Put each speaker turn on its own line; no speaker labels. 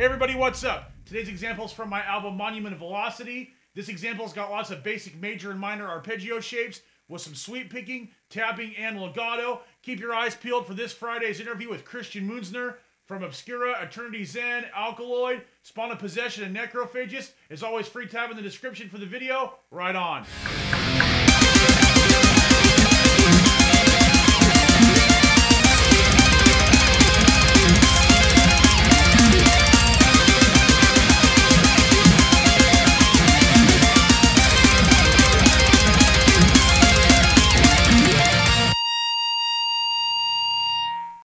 Hey everybody, what's up? Today's example is from my album Monument of Velocity. This example's got lots of basic major and minor arpeggio shapes with some sweep picking, tapping, and legato. Keep your eyes peeled for this Friday's interview with Christian Muenzner from Obscura, Eternity's End, Alkaloid, Spawn of Possession, and Necrophagist. As always, free tab in the description for the video. Right on.